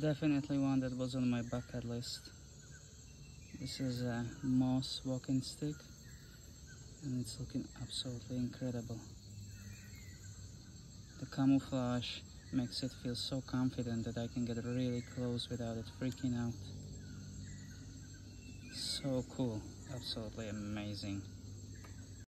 Definitely one that was on my bucket list. This is a moss walking stick and it's looking absolutely incredible. The camouflage makes it feel so confident that I can get really close without it freaking out. So cool, absolutely amazing.